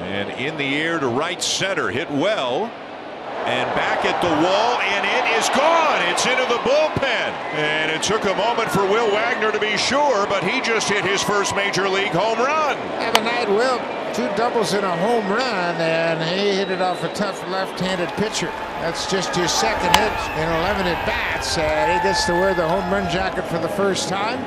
And in the air to right center, hit well. And back at the wall, and it is gone. It's into the bullpen. And it took a moment for Will Wagner to be sure, but he just hit his first major league home run. Have a night, Will. Two doubles in a home run, and he hit it off a tough left-handed pitcher. That's just his second hit in 11 at bats, and he gets to wear the home run jacket for the first time.